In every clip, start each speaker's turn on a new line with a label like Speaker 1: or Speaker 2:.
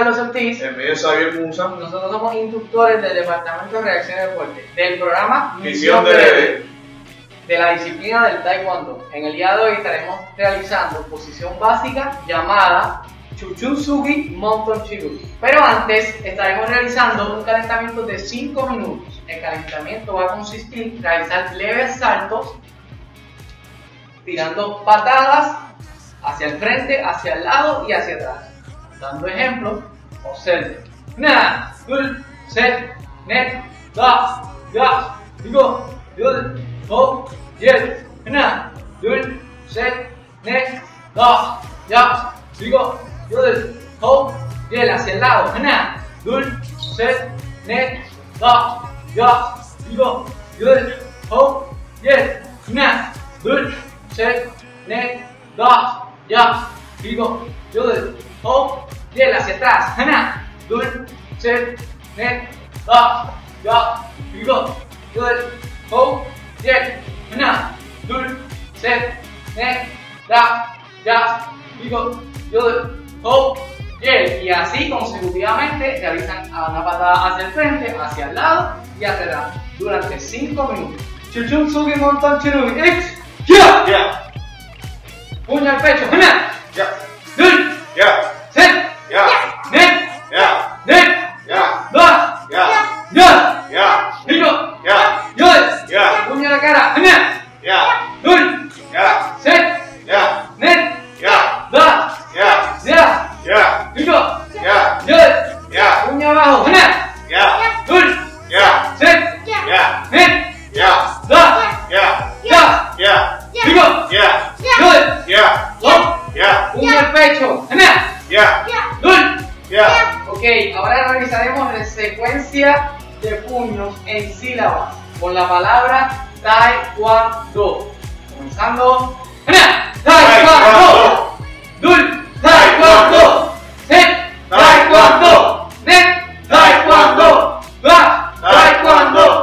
Speaker 1: Carlos Ortiz.
Speaker 2: Mío es Xavier Musa.
Speaker 1: Nosotros somos instructores del Departamento de Reacción de Deporte, del programa
Speaker 2: Misión de Bebé.
Speaker 1: de la disciplina del Taekwondo. En el día de hoy estaremos realizando posición básica llamada Chuchunsugi Mountain Chiru. Pero antes estaremos realizando un calentamiento de 5 minutos. El calentamiento va a consistir en realizar leves saltos, tirando patadas hacia el frente, hacia el lado y hacia atrás. Dando ejemplo, observe. Na, dul, set, net, da, ya, digo, dul, ho, yel, na, dul, set, net, da, ya, digo, dul, ho, yel, hacia el lado, na, dul, set, net, da, ya, digo, dul, ho, yel, digo, dul, ho, yel, hacia atrás, na, dul, set, net, da, ya, digo, dul, ho, yel, na, dul, set, net, da, ya, digo, dul, ho, yel, y así consecutivamente realizan una patada hacia el frente, hacia el lado y hacia atrás durante 5 minutos. Chuchun sugi montan chirugi, X, ya,
Speaker 2: Ya,
Speaker 1: puño al pecho, na,
Speaker 2: ya,
Speaker 1: dul,
Speaker 2: ya,
Speaker 1: puño al pecho, na,
Speaker 2: ya,
Speaker 1: dul.
Speaker 2: ya.
Speaker 1: Ok, ahora realizaremos la secuencia de puños en sílabas con la palabra Taekwondo. Comenzando. ¡Ana! Taekwondo. Dul. Taekwondo. Set. Taekwondo. Net. Taekwondo. Ba. Taekwondo.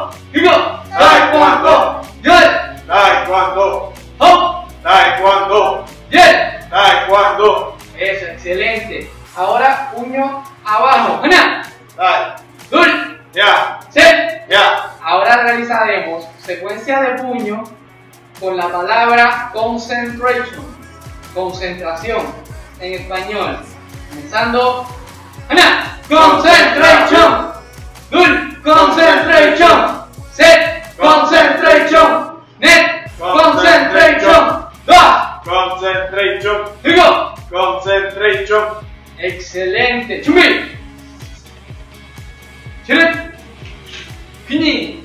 Speaker 1: Ahora puño abajo.
Speaker 2: Tai,
Speaker 1: Dul.
Speaker 2: ya, ya,
Speaker 1: Ahora realizaremos secuencia de puño con la palabra concentration, concentración en español. Comenzando. ¡Ana! Concentration. Dul. Concentration. Set. Concentration. Net. Concentration. Da.
Speaker 2: concentration,
Speaker 1: Digo.
Speaker 2: concentration,
Speaker 1: 엑셀렌트 준비. 기름 비니.